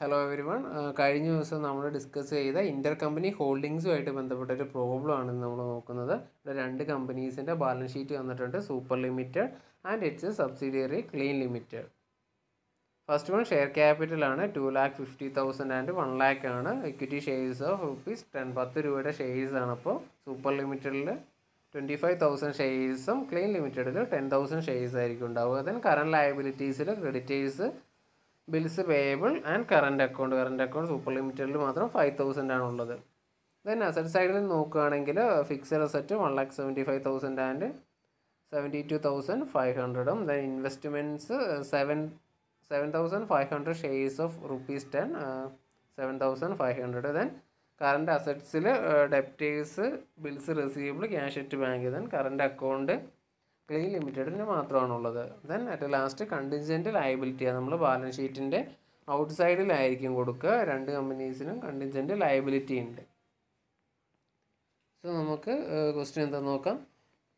Hello every one കഴിഞ്ഞ ദിവസം നമ്മൾ ഡിസ്കസ് ചെയ്ത ഇന്റർ കമ്പനി ഹോൾഡിങ്സുമായിട്ട് ബന്ധപ്പെട്ട ഒരു പ്രോബ്ലം ആണ് നമ്മൾ നോക്കുന്നത്. ഇവിടെ രണ്ട് കമ്പനീസിന്റെ ബാലൻസ് ഷീറ്റ് വന്നിട്ടുണ്ട്. Super Limited and its subsidiary Clean Limited first one share capital ആണ്. Two lakh fifty thousand and one lakh ആണ്. Equity shares of rupees ten പത്ത് രൂപയുടെ ഷെയർസ് ആണ് അപ്പോൾ സൂപ്പർ ലിമിറ്റഡിൽ ട്വന്റി ഫൈവ് തൗസൻഡ് ഷെയർസും ക്ലീൻ ലിമിറ്റഡിൽ ടെൻ തൗസൻഡ് ഷെയർസ് ആയിരിക്കും ഉണ്ടാവുക. Then current ലയബിലിറ്റീസിൽ creditors bills payable and current account current account Super ലിമിറ്റഡിൽ മാത്രം ഫൈവ് തൗസൻഡ് ആണുള്ളത് ദെൻ അസറ്റ് സൈഡിൽ നോക്കുകയാണെങ്കിൽ fixed asset one lakh seventy five thousand and seventy two thousand five ഹൺഡ്രഡും then investments seven seven thousand five hundred shares of rupees ten seven thousand five hundred then current അസറ്റ്സിൽ debtors bills receivable cash at bank then current account Clean ലിമിറ്റഡിന് മാത്രമാണുള്ളത്. Then at last contingent ലയബിലിറ്റിയാണ് നമ്മൾ balance ഷീറ്റിന്റെ out സൈഡിലായിരിക്കും കൊടുക്കുക. രണ്ട് കമ്പനീസിനും contingent liability ഉണ്ട്. സോ നമുക്ക് ക്വസ്റ്റ്യൻ എന്താ നോക്കാം?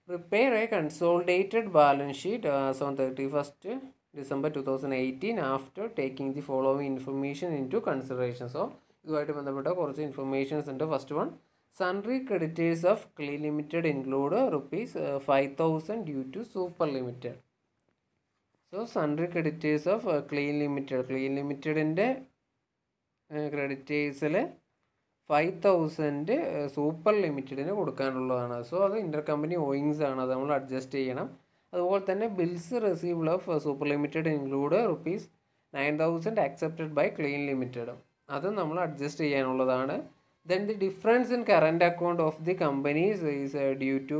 Prepare a consolidated balance sheet as on thirty first December two thousand eighteen after taking the following information into consideration so ഇതുമായിട്ട് ബന്ധപ്പെട്ട കുറച്ച് ഇൻഫർമേഷൻസ് ഉണ്ട്. First one sundry creditors of Clean Limited include rupees five thousand due to Super Limited so sundry creditors of Clean Limited Clean ലിമിറ്റഡിന്റെ ക്രെഡിറ്റേഴ്സിൽ five thousand super ലിമിറ്റഡിന് കൊടുക്കാനുള്ളതാണ്. So അത് inter company owings ആണ്. അത് നമ്മൾ അഡ്ജസ്റ്റ് ചെയ്യണം. അതുപോലെ തന്നെ bills received of Super Limited include rupees nine thousand accepted by clean limited അത് നമ്മൾ അഡ്ജസ്റ്റ് ചെയ്യാനുള്ളതാണ്. Then the difference in current account of the companies is uh, due to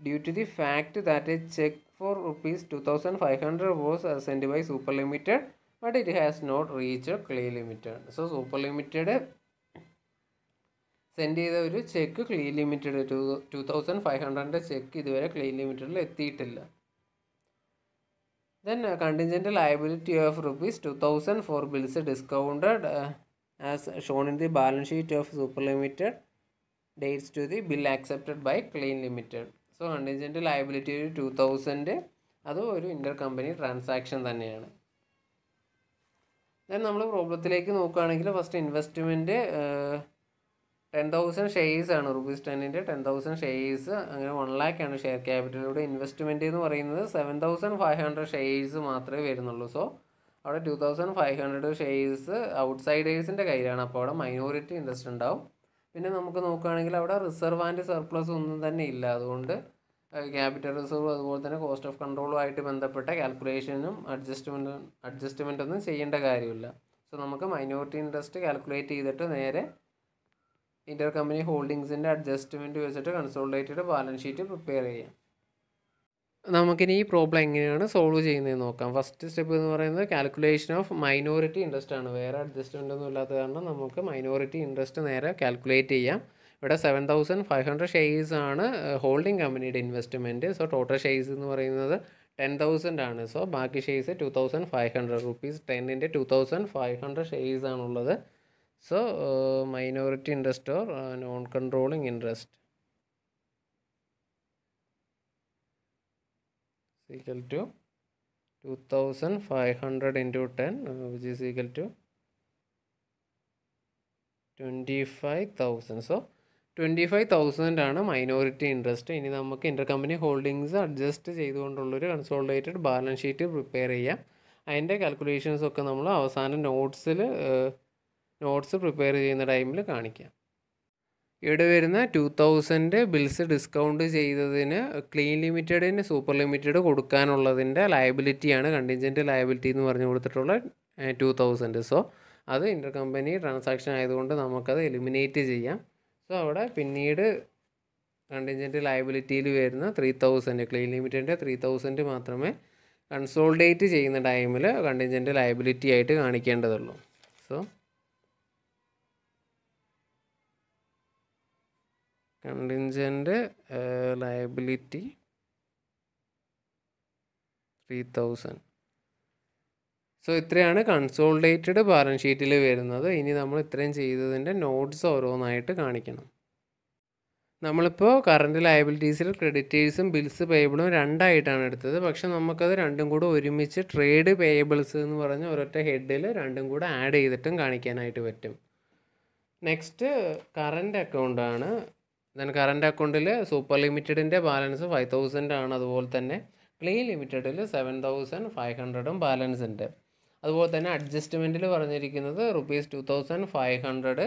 due to the fact that a check for rupees 2500 was uh, sent by super limited but it has not reached clay limited so super limited send ചെയ്ത ഒരു cheque Clean Limited to two thousand five ഹൺഡ്രഡിന്റെ cheque ഇതുവരെ Clean ലിമിറ്റഡിൽ എത്തിയിട്ടില്ല then contingent liability of rupees two thousand for bills discounted as shown in the balance sheet of Super Limited dates to the bill accepted by Clean Limited. So contingent liability ഒരു two thousand അത് ഒരു inter company transaction തന്നെയാണ് then നമ്മൾ പ്രോബ്ലത്തിലേക്ക് നോക്കുകയാണെങ്കിൽ first investment ten thousand shares ആണ്. Rupees ടെന്നിന്റെ ten thousand shares അങ്ങനെ വൺ ലാക്ക് ആണ് ഷെയർ ക്യാപിറ്റലിലൂടെ ഇൻവെസ്റ്റ്മെന്റ് എന്ന് പറയുന്നത് seven thousand five hundred shares മാത്രമേ വരുന്നുള്ളൂ. സോ അവിടെ two thousand five hundred shares ഔട്ട്സൈഡേഴ്സിന്റെ കയ്യിലാണ്. അപ്പോൾ അവിടെ മൈനോറിറ്റി ഇൻട്രസ്റ്റ് ഉണ്ടാവും. പിന്നെ നമുക്ക് നോക്കുകയാണെങ്കിൽ അവിടെ റിസർവ് ആൻഡ് സർപ്ലസ് ഒന്നും തന്നെ ഇല്ല. അതുകൊണ്ട് ക്യാപിറ്റൽ റിസർവ് അതുപോലെ തന്നെ കോസ്റ്റ് ഓഫ് കൺട്രോളുമായിട്ട് ബന്ധപ്പെട്ട കാൽക്കുലേഷനും അഡ്ജസ്റ്റ്മെന്റും അഡ്ജസ്റ്റ്മെന്റ് ഒന്നും ചെയ്യേണ്ട കാര്യമില്ല. സോ നമുക്ക് മൈനോറിറ്റി ഇൻട്രസ്റ്റ് കാൽക്കുലേറ്റ് ചെയ്തിട്ട് നേരെ ഇന്റർ കമ്പനി ഹോൾഡിങ്സിന്റെ അഡ്ജസ്റ്റ്മെന്റ് വെച്ചിട്ട് കൺസോൾട്ടേറ്റഡ് ബാലൻസ് ഷീറ്റ് പ്രിപ്പയർ ചെയ്യാം. നമുക്കിനി ഈ പ്രോബ്ലം എങ്ങനെയാണ് സോൾവ് ചെയ്യുന്നതെന്ന് നോക്കാം. ഫസ്റ്റ് സ്റ്റെപ്പ് എന്ന് പറയുന്നത് കാൽക്കുലേഷൻ ഓഫ് മൈനോറിറ്റി ഇൻട്രസ്റ്റ് ആണ്. വേറെ അഡ്ജസ്റ്റ്മെന്റ് ഒന്നും ഇല്ലാത്ത കാരണം നമുക്ക് മൈനോറിറ്റി ഇൻട്രസ്റ്റ് നേരെ കാൽക്കുലേറ്റ് ചെയ്യാം. ഇവിടെ seven thousand five hundred shares ആണ് ഹോൾഡിംഗ് കമ്പനിയുടെ ഇൻവെസ്റ്റ്മെന്റ് സോ ടോട്ടൽ ഷെയർസ് എന്ന് പറയുന്നത് ടെൻ തൗസൻഡ് ആണ്. സോ ബാക്കി shares two thousand five hundred rupees ടെന്നിന്റെ two thousand five hundred shares ആണുള്ളത്. So minority interest or non controlling interest equal to 2500 into 10 uh, which is equal to 25000 so 25000 ആണ് minority interest ഇനി നമുക്ക് inter company holdings adjust ചെയ്തുകൊണ്ടുള്ളൊരു consolidated balance sheet prepare ചെയ്യാം. അതിന്റെ calculations ഒക്കെ നമ്മൾ അവസാനം നോട്ട്സിൽ നോട്ട്സ് പ്രിപ്പയർ ചെയ്യുന്ന ടൈമിൽ കാണിക്കാം. ഇവിടെ വരുന്ന ടു തൗസൻഡ് ബിൽസ് ഡിസ്കൗണ്ട് ചെയ്തതിന് ക്ലീൻ ലിമിറ്റഡിന് സൂപ്പർ ലിമിറ്റഡ് കൊടുക്കാനുള്ളതിന്റെ ലയബിലിറ്റിയാണ് കണ്ടിൻജന്റ് ലയബിലിറ്റി എന്ന് പറഞ്ഞു കൊടുത്തിട്ടുള്ള ടു തൗസൻഡ് സോ അത് ഇന്റർ കമ്പനി ട്രാൻസാക്ഷൻ ആയതുകൊണ്ട് നമുക്കത് എലിമിനേറ്റ് ചെയ്യാം. സോ അവിടെ പിന്നീട് കണ്ടിൻജന്റ് ലയബിലിറ്റിയിൽ വരുന്ന ത്രീ തൗസൻഡ് ക്ലീൻ ലിമിറ്റഡിന്റെ ത്രീ തൗസൻഡ് മാത്രമേ കൺസോൾഡേറ്റ് ചെയ്യുന്ന ടൈമിൽ കണ്ടിൻജന്റ് ലയബിലിറ്റി ആയിട്ട് കാണിക്കേണ്ടതുള്ളൂ. So contingent liability three thousand so ഇത്രയാണ് കൺസോൾഡേറ്റഡ് ബാലൻസ് ഷീറ്റിൽ വരുന്നത്. ഇനി നമ്മൾ ഇത്രയും ചെയ്തതിന്റെ നോട്ട്സ് ഓരോന്നായിട്ട് കാണിക്കണം. നമ്മളിപ്പോൾ കറണ്ട് ലയബിലിറ്റീസിൽ ക്രെഡിറ്റേഴ്സും ബിൽസ് പേയബിളും രണ്ടായിട്ടാണ് എടുത്തത്. പക്ഷെ നമുക്കത് രണ്ടും കൂടെ ഒരുമിച്ച് ട്രേഡ് പേയബിൾസ് എന്ന് പറഞ്ഞ ഒരൊറ്റ ഹെഡിൽ രണ്ടും കൂടെ ആഡ് ചെയ്തിട്ടും കാണിക്കാനായിട്ട് പറ്റും. നെക്സ്റ്റ് കറണ്ട് അക്കൗണ്ടാണ് ദെൻ കറന്റ് അക്കൗണ്ടിൽ സൂപ്പർ ലിമിറ്റഡിന്റെ ബാലൻസ് ഫൈവ് തൗസൻഡ് ആണ്. അതുപോലെ തന്നെ ക്ലീൻ ലിമിറ്റഡിൽ സെവൻ തൗസൻഡ് ഫൈവ് ഹൺഡ്രഡും ബാലൻസ് ഉണ്ട്. അതുപോലെ തന്നെ അഡ്ജസ്റ്റ്മെന്റിൽ പറഞ്ഞിരിക്കുന്നത് rupees two thousand five hundred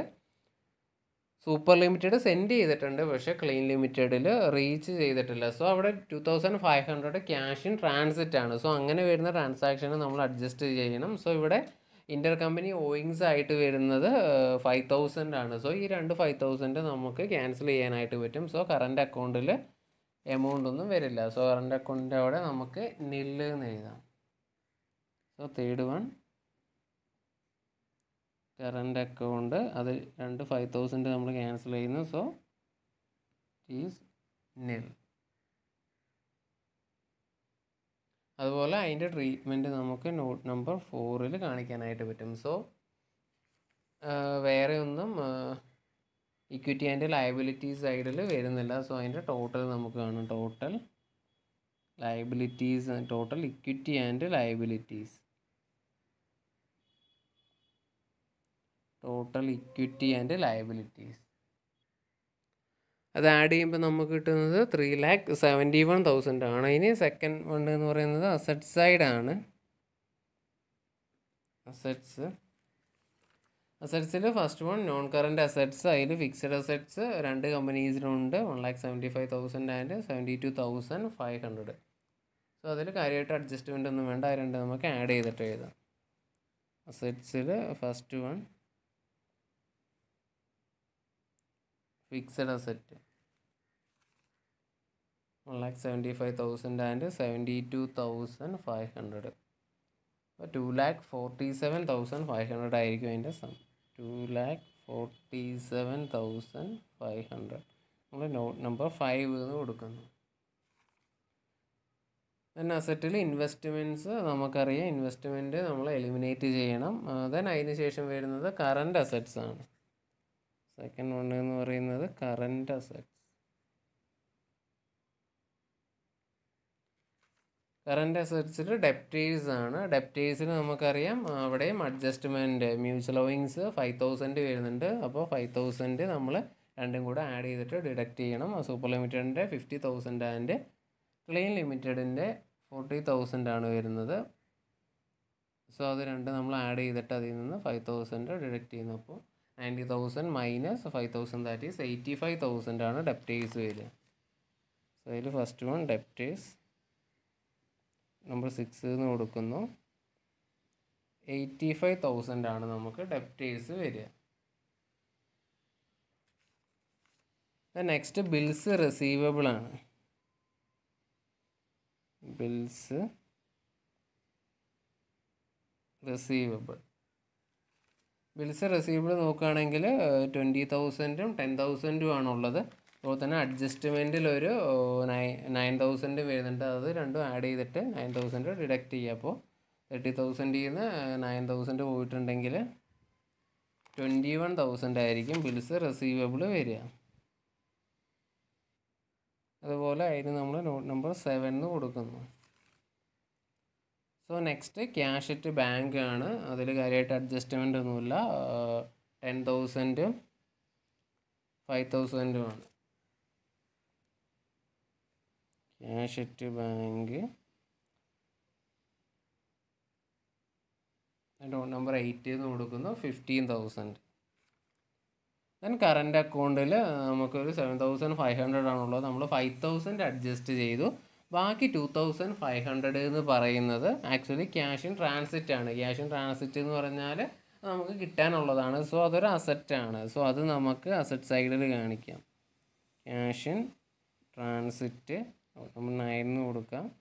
Super Limited send ചെയ്തിട്ടുണ്ട്. പക്ഷേ ക്ലീൻ ലിമിറ്റഡിൽ റീച്ച് ചെയ്തിട്ടില്ല. സോ അവിടെ two thousand five hundred cash in transit ആണ്. സോ അങ്ങനെ വരുന്ന ട്രാൻസാക്ഷന് നമ്മൾ അഡ്ജസ്റ്റ് ചെയ്യണം. സോ ഇവിടെ ഇന്റർ കമ്പനി ഓയിങ്സ് ആയിട്ട് വരുന്നത് ഫൈവ് തൗസൻഡ് ആണ്. സോ ഈ രണ്ട് ഫൈവ് തൗസൻഡ് നമുക്ക് ക്യാൻസൽ ചെയ്യാനായിട്ട് പറ്റും. സോ കറണ്ട് അക്കൗണ്ടിൽ എമൗണ്ട് ഒന്നും വരില്ല. സോ കറണ്ട് അക്കൗണ്ടിന്റെ അവിടെ നമുക്ക് നില്ല് എന്ന് എഴുതാം. So third one current account അത് രണ്ട് ഫൈവ് തൗസൻഡ് നമ്മൾ ക്യാൻസൽ ചെയ്യുന്നു. സോ ഈസ് നിൽ അതുപോലെ അതിന്റെ ട്രീറ്റ്മെന്റ് നമുക്ക് നോട്ട് നമ്പർ ഫോറിൽ കാണിക്കാനായിട്ട് പറ്റും. സോ വേറെ ഒന്നും ഇക്വിറ്റി ആൻഡ് ലയബിലിറ്റി സൈഡിൽ വരുന്നില്ല. സോ അതിന്റെ ടോട്ടൽ നമുക്ക് കാണാം. Total liabilities total equity and liabilities total equity and liabilities അത് ആഡ് ചെയ്യുമ്പോൾ നമുക്ക് കിട്ടുന്നത് three lakh seventy one thousand ആണ്. ഇനി സെക്കൻഡ് ഫണ്ട് എന്ന് പറയുന്നത് അസറ്റ് സൈഡ് ആണ്. Assets അസറ്റ്സിൽ first one non current assets അതിൽ ഫിക്സഡ് അസറ്റ്സ് രണ്ട് കമ്പനീസിലുണ്ട് one lakh seventy five thousand and seventy two thousand five hundred so അതിൽ കാര്യമായിട്ട് അഡ്ജസ്റ്റ്മെന്റ് ഒന്നും വേണ്ട. രണ്ട് നമുക്ക് ആഡ് ചെയ്തിട്ട് എഴുതാം. അസറ്റ്സിൽ first one fixed asset one lakh seventy five thousand and seventy two thousand five hundred അപ്പോൾ two lakh forty seven thousand five hundred ആയിരിക്കും അതിന്റെ sum two lakh forty seven thousand five hundred നമ്മൾ note number five എന്ന് കൊടുക്കുന്നു then അസറ്റിൽ investments നമുക്കറിയാം. Investment നമ്മൾ eliminate ചെയ്യണം. ദെൻ അതിന് ശേഷം വരുന്നത് കറണ്ട് അസറ്റ്സ് ആണ്. സെക്കൻഡ് വൺ എന്ന് പറയുന്നത് കറണ്ട് അസറ്റ്സ് കറണ്ട് അസറ്റ്സിൽ ഡെപ്റ്റേഴ്സ് ആണ്. ഡെപ്റ്റേഴ്സിൽ നമുക്കറിയാം അവിടെയും adjustment mutual owings five thousand വരുന്നുണ്ട്. അപ്പോൾ ഫൈവ് തൗസൻഡ് നമ്മൾ രണ്ടും കൂടെ ആഡ് ചെയ്തിട്ട് ഡിഡക്റ്റ് ചെയ്യണം. സൂപ്പർ ലിമിറ്റഡിന്റെ ഫിഫ്റ്റി തൗസൻഡ് ആൻഡ് ക്ലീൻ ലിമിറ്റഡിന്റെ ഫോർട്ടി തൗസൻഡ് ആണ് വരുന്നത്. സോ അത് രണ്ട് നമ്മൾ ആഡ് ചെയ്തിട്ട് അതിൽ നിന്ന് ഫൈവ് തൗസൻഡ് ഡിഡക്റ്റ് ചെയ്യുന്നു. അപ്പോൾ ninety thousand minus five thousand that is eighty five thousand ആണ് ഡെപ്റ്റേഴ്സ് വരിക. സോ അതിൽ first one debtors number six എന്ന് കൊടുക്കുന്നു. എയ്റ്റി ഫൈവ് തൗസൻഡ് ആണ് നമുക്ക് ഡെപ്റ്റേഴ്സ് വരിക. നെക്സ്റ്റ് ബിൽസ് റിസീവബിൾ ആണ്. ബിൽസ് റിസീവബിൾ ബിൽസ് റെസീവബിൾ നോക്കുകയാണെങ്കിൽ ട്വന്റി തൗസൻഡും ടെൻ തൗസൻഡും ആണുള്ളത്. അതുപോലെ തന്നെ അഡ്ജസ്റ്റ്മെന്റിൽ ഒരു നയൻ നയൻ തൗസൻഡ് വരുന്നുണ്ട്. അത് രണ്ടും ആഡ് ചെയ്തിട്ട് നയൻ തൗസൻഡ് ഡിഡക്റ്റ് ചെയ്യുക. അപ്പോൾ തേർട്ടി തൗസൻഡിൽ നിന്ന് നയൻ തൗസൻഡ് പോയിട്ടുണ്ടെങ്കിൽ ട്വന്റി വൺ തൗസൻഡ് ആയിരിക്കും ബിൽസ് റെസീവബിൾ വരിക. അതുപോലെ അതിന് നമ്മൾ നോട്ട് നമ്പർ സെവൻ കൊടുക്കുന്നു. So next cash at bank ആണ്. അതിൽ കാര്യമായിട്ട് അഡ്ജസ്റ്റ്മെന്റ് ഒന്നുമില്ല. ടെൻ തൗസൻഡും ഫൈവ് തൗസൻഡും ആണ്. Cash at bank account number eight എന്ന് കൊടുക്കുന്നു ഫിഫ്റ്റീൻ തൗസൻഡ് ദെൻ കറന്റ് അക്കൗണ്ടിൽ നമുക്കൊരു സെവൻ തൗസൻഡ് ഫൈവ് ഹൺഡ്രഡ് ആണുള്ളത്. നമ്മൾ ഫൈവ് തൗസൻഡ് അഡ്ജസ്റ്റ് ചെയ്തു. ബാക്കി ടു തൗസൻഡ് ഫൈവ് ഹൺഡ്രഡ് എന്ന് പറയുന്നത് ആക്ച്വലി ക്യാഷ് ഇൻ ട്രാൻസിറ്റ് ആണ്. ക്യാഷ് ഇൻ ട്രാൻസിറ്റ് എന്ന് പറഞ്ഞാൽ നമുക്ക് കിട്ടാനുള്ളതാണ്. സോ അതൊരു അസറ്റാണ് സോ അത് നമുക്ക് അസറ്റ് സൈഡിൽ കാണിക്കാം. ക്യാഷ് ഇൻ ട്രാൻസിറ്റ് നമ്മൾ നയനിന്ന് കൊടുക്കാം.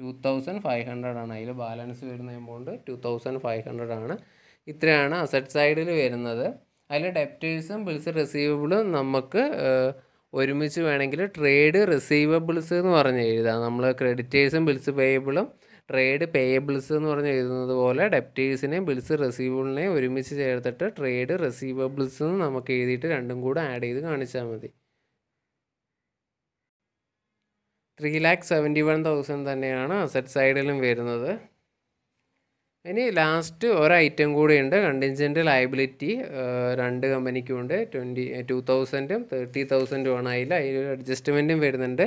ടു തൗസൻഡ് ഫൈവ് ഹൺഡ്രഡ് ആണ്. അതിൽ ബാലൻസ് വരുന്ന amount two thousand five hundred ആണ്. ഇത്രയാണ് അസറ്റ് സൈഡിൽ വരുന്നത്. അതിൽ ഡെപ്റ്റേഴ്സും ബിൽസ് റിസീവബിളും നമുക്ക് ഒരുമിച്ച് വേണമെങ്കിൽ ട്രേഡ് റിസീവബിൾസ് എന്ന് പറഞ്ഞ് എഴുതാം. നമ്മൾ ക്രെഡിറ്റേഴ്സും ബിൽസ് പേയബിളും ട്രേഡ് പേയബിൾസ് എന്ന് പറഞ്ഞ് എഴുതുന്നത് പോലെ ഡെപ്റ്റേഴ്സിനെയും ബിൽസ് റിസീവബിളിനെയും ഒരുമിച്ച് ചേർത്തിട്ട് ട്രേഡ് റിസീവബിൾസ് എന്ന് നമുക്ക് എഴുതിയിട്ട് രണ്ടും കൂടെ ആഡ് ചെയ്ത് കാണിച്ചാൽ മതി. Three lakh seventy one thousand തന്നെയാണ് അസറ്റ് സൈഡിലും വരുന്നത്. ഇനി ലാസ്റ്റ് ഒരു ഐറ്റം കൂടിയുണ്ട്. കണ്ടിൻജന്റ് ലയബിലിറ്റി രണ്ട് കമ്പനിക്കും ഉണ്ട് ട്വന്റി ടു തൗസൻഡും തേർട്ടി തൗസൻഡും ആണ് അതിൽ അതിലൊരു അഡ്ജസ്റ്റ്മെന്റും വരുന്നുണ്ട്.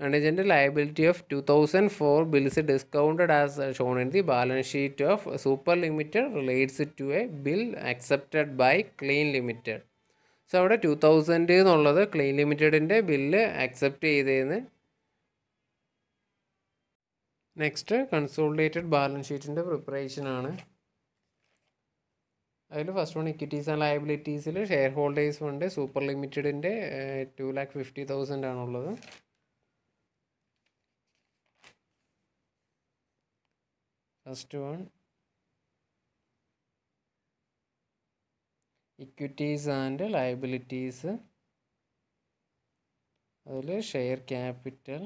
Contingent liability of two thousand for bills discounted as shown in the balance sheet of Super Limited relates to a bill accepted by Clean Limited so അവിടെ ടു തൗസൻഡ് എന്നുള്ളത് ക്ലീൻ ലിമിറ്റഡിന്റെ ബില്ല് അക്സെപ്റ്റ് ചെയ്തതെന്ന് next consolidated balance ഷീറ്റിന്റെ preparation ആണ്. അതിൽ first one equities and ലയബിലിറ്റീസിൽ share holders fund super ലിമിറ്റഡിന്റെ two lakh fifty thousand ആണുള്ളത്. First one equities and liabilities അതിൽ share capital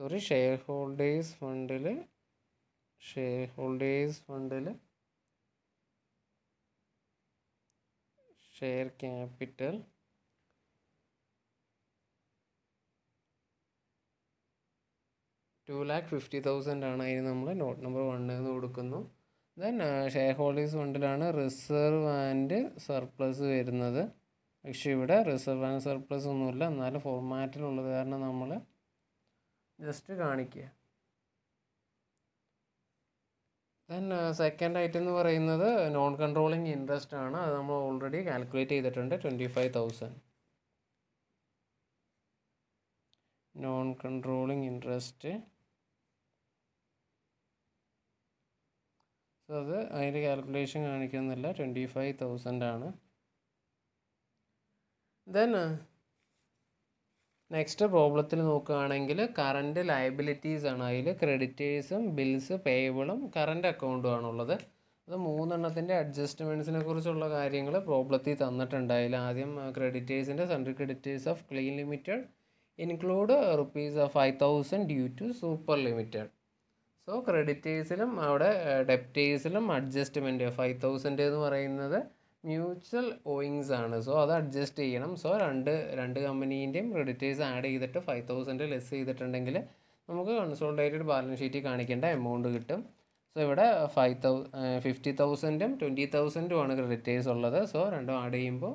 sorry share holders ഫണ്ടിൽ ഷെയർ ഹോൾഡേഴ്സ് ഫണ്ടിൽ share capital two lakh fifty thousand ആണ് അതിന് നമ്മൾ നോട്ട് നമ്പർ വണ്ണിൽ നിന്ന് കൊടുക്കുന്നു. ദെൻ ഷെയർ ഹോൾഡേഴ്സ് ഫണ്ടിലാണ് റിസർവ് ആൻഡ് സർപ്ലസ് വരുന്നത്. പക്ഷേ ഇവിടെ റിസർവ് ആൻഡ് സർപ്ലസ് ഒന്നുമില്ല. എന്നാലും ഫോർമാറ്റിലുള്ളത് കാരണം നമ്മൾ ജസ്റ്റ് കാണിക്കുക. ദെൻ സെക്കൻഡ് ഐറ്റം എന്ന് പറയുന്നത് നോൺ കൺട്രോളിങ് ഇൻട്രസ്റ്റ് ആണ്. അത് നമ്മൾ ഓൾറെഡി കാൽക്കുലേറ്റ് ചെയ്തിട്ടുണ്ട്. Twenty five thousand non controlling interest so അത് അതിന്റെ കാൽക്കുലേഷൻ കാണിക്കുന്നില്ല. ട്വന്റി ഫൈവ് തൗസൻഡ് ആണ് ദെൻ നെക്സ്റ്റ് പ്രോബ്ലത്തിൽ നോക്കുകയാണെങ്കിൽ കറണ്ട് ലയബിലിറ്റീസ് ആണ്. അതിൽ ക്രെഡിറ്റേഴ്സും ബിൽസ് പേയബിളും കറണ്ട് അക്കൗണ്ടും ആണുള്ളത്. അത് മൂന്നെണ്ണത്തിന്റെ അഡ്ജസ്റ്റ്മെന്റ്സിനെ കുറിച്ചുള്ള കാര്യങ്ങൾ പ്രോബ്ലത്തിൽ തന്നിട്ടുണ്ട്. അതിൽ ആദ്യം ക്രെഡിറ്റേഴ്സിന്റെ central creditors of clean limited include rupees five thousand due to super limited so ക്രെഡിറ്റേഴ്സിലും അവിടെ ഡെപ്റ്റേഴ്സിലും അഡ്ജസ്റ്റ്മെന്റ് ഫൈവ് തൗസൻഡ് എന്ന് പറയുന്നത് മ്യൂച്വൽ ഓയിങ്സ് ആണ്. സോ അത് അഡ്ജസ്റ്റ് ചെയ്യണം. സോ രണ്ട് രണ്ട് കമ്പനീന്റെയും ക്രെഡിറ്റേഴ്സ് ആഡ് ചെയ്തിട്ട് ഫൈവ് തൗസൻഡ് ലെസ് ചെയ്തിട്ടുണ്ടെങ്കിൽ നമുക്ക് കൺസോൾട്ടേറ്റഡ് ബാലൻസ് ഷീറ്റിൽ കാണിക്കേണ്ട എമൗണ്ട് കിട്ടും. സോ ഇവിടെ ഫൈവ് തൗ ഫിഫ്റ്റി തൗസൻഡും ട്വന്റി തൗസൻഡും ആണ് ക്രെഡിറ്റേഴ്സ് ഉള്ളത്. സോ രണ്ടും ആഡ് ചെയ്യുമ്പോൾ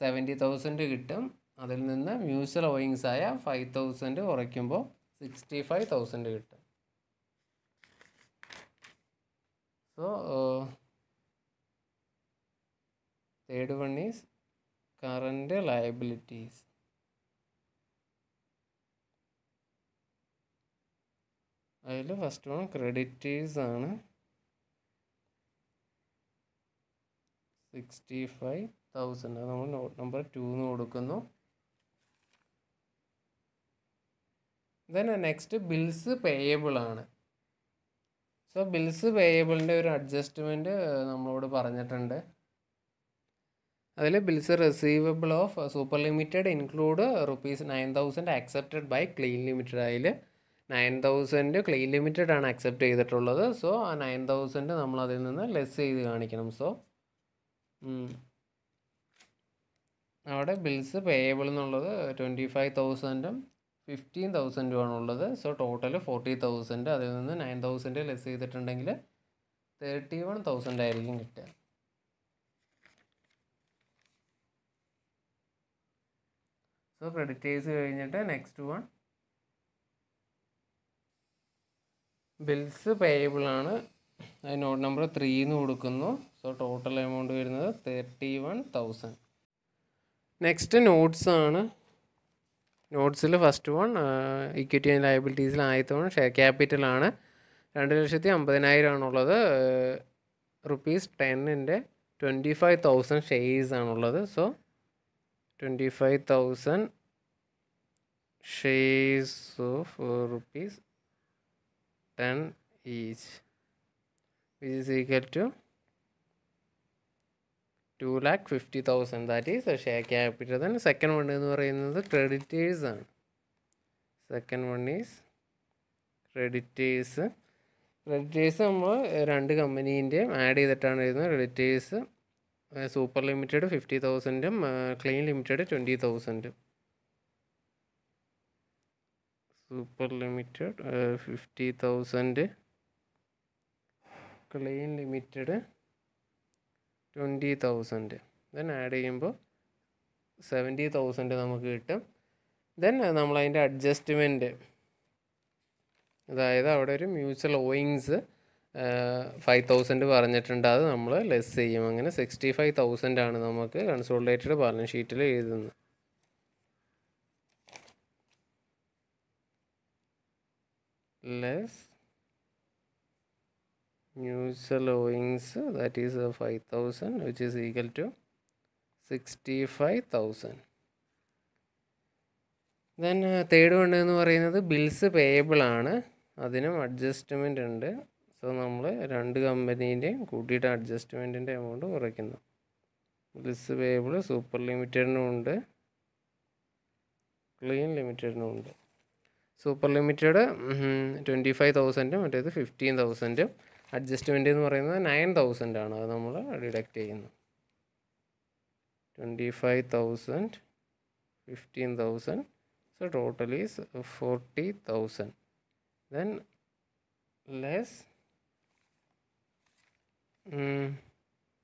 സെവന്റി തൗസൻഡ് കിട്ടും. അതിൽ നിന്ന് മ്യൂച്വൽ ഓയിങ്സ് ആയ ഫൈവ് തൗസൻഡ് കുറയ്ക്കുമ്പോൾ സിക്സ്റ്റി ഫൈവ് തൗസൻഡ് കിട്ടും. So third one is current liabilities അതിൽ ഫസ്റ്റ് വൺ ക്രെഡിറ്റേഴ്സ് ആണ്. സിക്സ്റ്റി ഫൈവ് തൗസൻഡ് അത് നമ്മൾ നോട്ട് നമ്പർ ടൂന്ന് കൊടുക്കുന്നു. ദെൻ നെക്സ്റ്റ് ബിൽസ് പേയബിൾ ആണ്. സോ ബിൽസ് പേയബിളിന്റെ ഒരു അഡ്ജസ്റ്റ്മെന്റ് നമ്മളോട് പറഞ്ഞിട്ടുണ്ട്. അതിൽ bills receivable of super limited include rupees nine thousand accepted by clean limited അതിൽ നയൻ തൗസൻഡ് ക്ലീൻ ലിമിറ്റഡ് ആണ് അക്സെപ്റ്റ് ചെയ്തിട്ടുള്ളത്. സോ ആ നയൻ തൗസൻഡ് നമ്മൾ അതിൽ നിന്ന് ലെസ് ചെയ്ത് കാണിക്കണം. സോ അവിടെ ബിൽസ് പേയബിൾ എന്നുള്ളത് ട്വന്റി ഫൈവ് തൗസൻഡും ഫിഫ്റ്റീൻ തൗസൻഡും ആണുള്ളത് സോ ടോട്ടൽ ഫോർട്ടി തൗസൻഡ് അതിൽ നിന്ന് നയൻ തൗസൻഡ് ലെസ് ചെയ്തിട്ടുണ്ടെങ്കിൽ തേർട്ടി വൺ തൗസൻഡ് ആയിരിക്കും കിട്ടുക. സോ ക്രെഡിറ്റേഴ്സ് കഴിഞ്ഞിട്ട് നെക്സ്റ്റ് വൺ ബിൽസ് പേയബിൾ ആണ്. അത് നോട്ട് നമ്പർ ത്രീന്ന് കൊടുക്കുന്നു. സോ ടോട്ടൽ എമൗണ്ട് വരുന്നത് thirty one thousand next notes ആണ് നോട്ട്സിൽ ഫസ്റ്റ് വൺ ഇക്വിറ്റി ആൻഡ് ലയബിലിറ്റീസിൽ ആദ്യത്തെ വൺ ഷെയർ ക്യാപിറ്റലാണ് രണ്ട് ലക്ഷത്തി അമ്പതിനായിരം ആണുള്ളത്. റുപ്പീസ് ടെന്നിന്റെ ട്വന്റി ഫൈവ് തൗസൻഡ് ഷെയർസ് ആണുള്ളത്. So twenty five thousand ഷെയ്സ് of rupees ten each which is equal to two lakh fifty thousand that is share capital then second one എന്ന് പറയുന്നത് ക്രെഡിറ്റേഴ്സ് ആണ്. Second one is creditors creditors നമ്മൾ രണ്ട് കമ്പനീന്റെയും add ചെയ്തിട്ടാണ് എഴുതുന്നത് creditors super limited fifty തൗസൻഡും clean limited twenty തൗസൻഡും. Super limited fifty thousand clean limited twenty thousand. Then add ചെയ്യുമ്പോൾ സെവന്റി തൗസൻഡ് നമുക്ക് കിട്ടും. ദെൻ നമ്മളതിന്റെ അഡ്ജസ്റ്റ്മെന്റ് അതായത് അവിടെ ഒരു മ്യൂച്വൽ ഓയിങ്സ് ഫൈവ് തൗസൻഡ് പറഞ്ഞിട്ടുണ്ട്. അത് നമ്മൾ ലെസ് ചെയ്യും. അങ്ങനെ സിക്സ്റ്റി ഫൈവ് തൗസൻഡ് ആണ് നമുക്ക് കൺസോളിഡേറ്റഡ് ബാലൻസ് ഷീറ്റിൽ എഴുതുന്നത്. ലെസ് ന്യൂസ് ലോയിങ്സ് that is five thousand which is equal to sixty five thousand then third one എന്ന് പറയുന്നത് ബിൽസ് പേയബിൾ ആണ്. അതിനും അഡ്ജസ്റ്റ്മെന്റ് ഉണ്ട്. സോ നമ്മൾ രണ്ട് കമ്പനീന്റെയും കൂട്ടിയിട്ട് അഡ്ജസ്റ്റ്മെന്റിന്റെ എമൗണ്ട് കുറയ്ക്കുന്നു. ബ്ലിസ് പേയബിൾ സൂപ്പർ ലിമിറ്റഡിനും ഉണ്ട്. ക്ലീൻ ലിമിറ്റഡിനും ഉണ്ട്. സൂപ്പർ ലിമിറ്റഡ് ട്വന്റി ഫൈവ് തൗസൻഡും മറ്റേത് ഫിഫ്റ്റീൻ തൗസൻഡും അഡ്ജസ്റ്റ്മെന്റ് എന്ന് പറയുന്നത് നയൻ തൗസൻഡ് ആണ്. അത് നമ്മൾ ഡിഡക്റ്റ് ചെയ്യുന്നു. Twenty five thousand fifteen thousand so total is 40000 then less mm,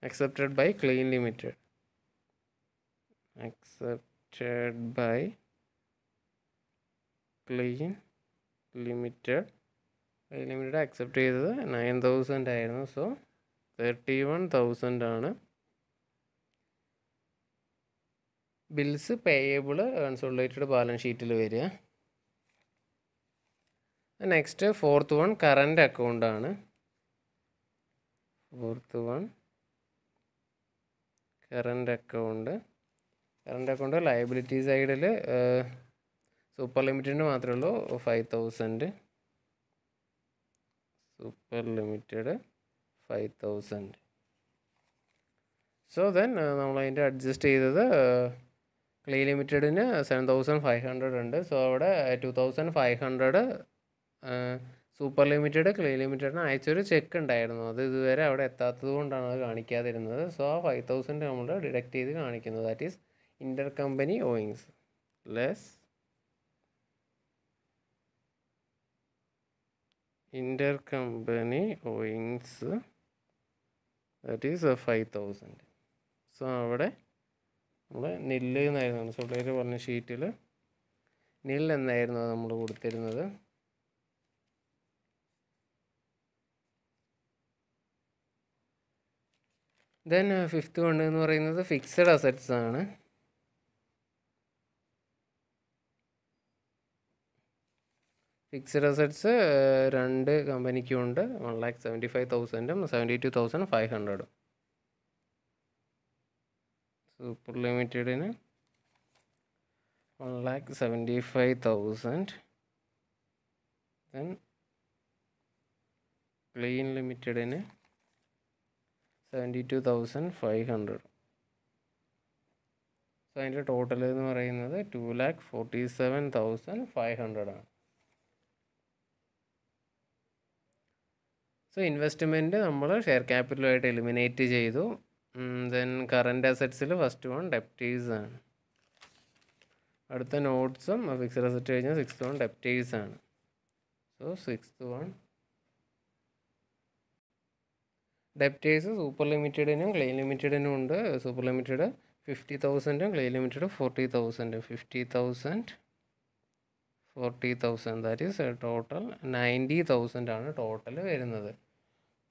accepted by clean limited. Accepted by clean limited. Clean limited accept ചെയ്തത് nine thousand ആയിരുന്നു. സോ തേർട്ടി വൺ തൗസൻഡ് ആണ്. Bills payable consolidated balance ഷീറ്റിൽ വരിക. Next fourth one current account ആണ്. Fourth one. Current account current account liability സൈഡിൽ super ലിമിറ്റഡിന് മാത്രമേ ഉള്ളൂ. Five thousand super limited five thousand so then നമ്മളതിന്റെ adjust ചെയ്തത് ക്ലീ ലിമിറ്റഡിന് സെവൻ തൗസൻഡ് ഫൈവ് ഹൺഡ്രഡ് ഉണ്ട്. സോ അവിടെ two thousand five hundred super limited clean ലിമിറ്റഡിന് അയച്ചൊരു ചെക്ക് ഉണ്ടായിരുന്നു. അത് ഇതുവരെ അവിടെ എത്താത്തത് കൊണ്ടാണ് അത് കാണിക്കാതിരുന്നത്. സോ ആ ഫൈവ് തൗസൻഡ് നമ്മൾ ഡിഡക്റ്റ് ചെയ്ത് കാണിക്കുന്നു. That is inter company owings less inter company owings that is five thousand so അവിടെ നമ്മൾ നെല്ല് എന്നായിരുന്നു സുള്ളേര് പറഞ്ഞ ഷീറ്റിൽ നെല്ല് എന്നായിരുന്നു നമ്മൾ കൊടുത്തിരുന്നത്. ദെൻ ഫിഫ്ത്ത് വൺ എന്ന് പറയുന്നത് ഫിക്സഡ് അസറ്റ്സ് ആണ്. ഫിക്സഡ് അസറ്റ്സ് രണ്ട് കമ്പനിക്കും ഉണ്ട്. വൺ ലാക്ക് സെവന്റി ഫൈവ് തൗസൻഡും സെവന്റി ടു തൗസൻഡ് ഫൈവ് ഹൺഡ്രഡും സൂപ്പർ ലിമിറ്റഡിന് one lakh seventy five thousand then clean ലിമിറ്റഡിന് seventy two thousand five hundred so അതിന്റെ ടോട്ടൽ എന്ന് പറയുന്നത് two lakh forty seven thousand five hundred ആണ്. സോ ഇൻവെസ്റ്റ്മെന്റ് നമ്മൾ share ക്യാപിറ്റലുമായിട്ട് എലിമിനേറ്റ് ചെയ്തു. ദെൻ കറന്റ് അസറ്റ്സിൽ ഫസ്റ്റ് വൺ ഡെപ്റ്റീസ് ആണ്. അടുത്ത നോട്ട്സും ഫിക്സഡ് അസറ്റ് കഴിഞ്ഞാൽ സിക്സ് വൺ ഡെപ്റ്റീസ് ആണ്. So six one debtors super ലിമിറ്റഡിനും clean ലിമിറ്റഡിനും ഉണ്ട്. സൂപ്പർ ലിമിറ്റഡ് ഫിഫ്റ്റി തൗസൻഡും clean limited forty തൗസൻഡും fifty thousand forty thousand that is total ninety thousand ആണ് ടോട്ടൽ വരുന്നത്.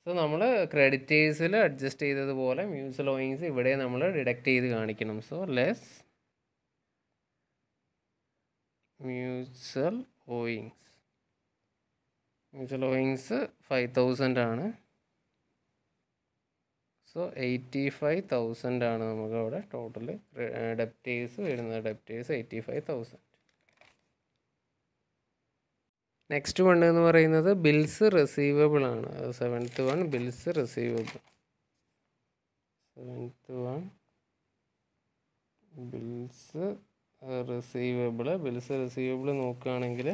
സോ നമ്മൾ ക്രെഡിറ്റേഴ്സിൽ അഡ്ജസ്റ്റ് ചെയ്തതുപോലെ മ്യൂസ് ലോയിങ്സ് ഇവിടെ നമ്മൾ ഡിഡക്റ്റ് ചെയ്ത് കാണിക്കണം. So less mutual owings mutual owings five thousand ആണ്. സോ എയ്റ്റി ഫൈവ് തൗസൻഡ് ആണ് നമുക്ക് അവിടെ ടോട്ടൽ ഡെപ്റ്റേഴ്സ് വരുന്നത്. Debtors eighty five thousand next one എന്ന് പറയുന്നത് ബിൽസ് റിസീവബിൾ ആണ്. Seventh one bills receivable seventh one bills receivable bills receivable നോക്കുകയാണെങ്കിൽ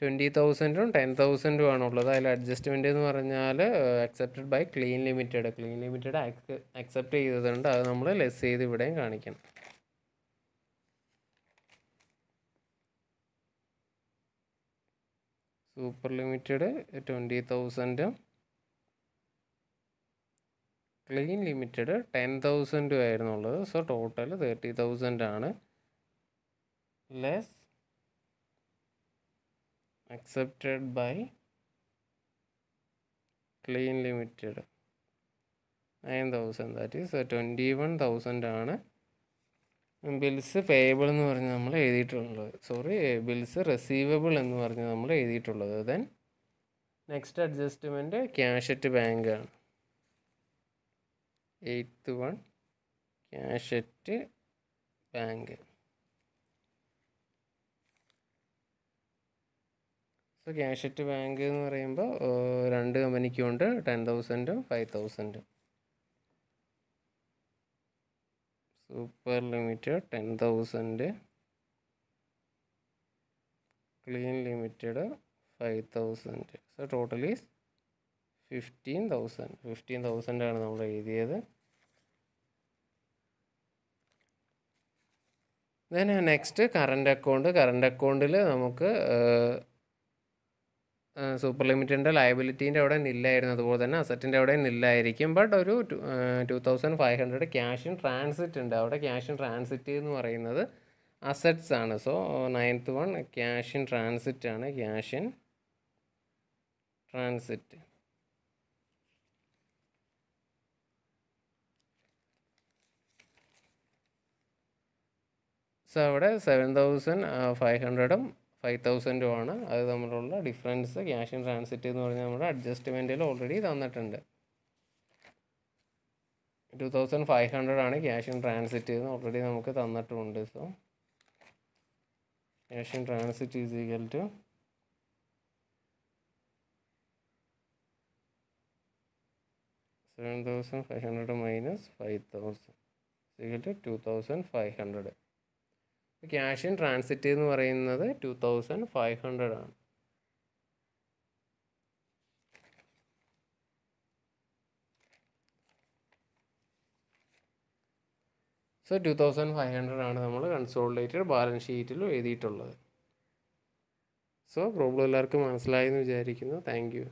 twenty തൗസൻഡും ടെൻ തൗസൻഡും ആണുള്ളത്. അതിൽ അഡ്ജസ്റ്റ്മെന്റ് എന്ന് പറഞ്ഞാൽ accepted by clean limited clean limited accept ചെയ്തതുകൊണ്ട് അത് നമ്മൾ ലെസ് ചെയ്ത് ഇവിടെയും കാണിക്കണം. സൂപ്പർ ലിമിറ്റഡ് ട്വന്റി തൗസൻഡും ക്ലീൻ ലിമിറ്റഡ് ടെൻ തൗസൻഡും ആയിരുന്നുള്ളത് സോ ടോട്ടൽ തേർട്ടി തൗസൻഡ് ആണ്. Less accepted by clean limited. 9000 that is twenty one thousand ആണ് ബിൽസ് പേയബിൾ എന്ന് പറഞ്ഞ് നമ്മൾ എഴുതിയിട്ടുള്ളത്. സോറി ബിൽസ് റെസീവബിൾ എന്ന് പറഞ്ഞ് നമ്മൾ എഴുതിയിട്ടുള്ളത്. Then next adjustment cash at bank ആണ്. Eighth one cash at bank so cash at bank എന്ന് പറയുമ്പോൾ രണ്ട് കമ്പനിക്കും ഉണ്ട്. ടെൻ തൗസൻഡും five തൗസൻഡും. Super limited ten thousand. Clean limited five thousand. So total is fifteen thousand. Fifteen thousand ആണ് നമ്മൾ എഴുതിയത്. Then next current account current അക്കൗണ്ടിൽ നമുക്ക് സൂപ്പർ ലിമിറ്റഡിന്റെ ലയബിലിറ്റീന്റെ അവിടെ നില്ലായിരുന്നു. അതുപോലെ തന്നെ അസറ്റിന്റെ അവിടെ നില്ലായിരിക്കും. ബട്ട് ഒരു two thousand five hundred cash in transit ഉണ്ട്. അവിടെ ക്യാഷ് ഇൻ ട്രാൻസിറ്റ് എന്ന് പറയുന്നത് അസറ്റ്സ് ആണ്. So ninth one cash in transit ആണ്. ക്യാഷ് ഇൻ ട്രാൻസിറ്റ് സോ അവിടെ സെവൻ തൗസൻഡ് ഫൈവ് ഹൺഡ്രഡും ഫൈവ് തൗസൻഡും ആണ് അത് തമ്മിലുള്ള ഡിഫറൻസ് ക്യാഷ് ഇൻ ട്രാൻസിറ്റ് എന്ന് പറഞ്ഞാൽ നമ്മുടെ അഡ്ജസ്റ്റ്മെന്റിൽ ഓൾറെഡി തന്നിട്ടുണ്ട്. ടു തൗസൻഡ് ഫൈവ് ഹൺഡ്രഡ് ആണ് ക്യാഷ് ഇൻ ട്രാൻസിറ്റ് എന്ന് ഓൾറെഡി നമുക്ക് തന്നിട്ടുണ്ട്. So cash in transit is equal to seven thousand five hundred minus five thousand equal to two thousand five hundred cash in transit എന്ന് പറയുന്നത് two thousand five hundred ആണ്. So two thousand five hundred ആണ് നമ്മൾ consolidated balance ഷീറ്റിൽ എഴുതിയിട്ടുള്ളത്. So problem എല്ലാവർക്കും മനസ്സിലായി എന്ന് വിചാരിക്കുന്നു. Thank you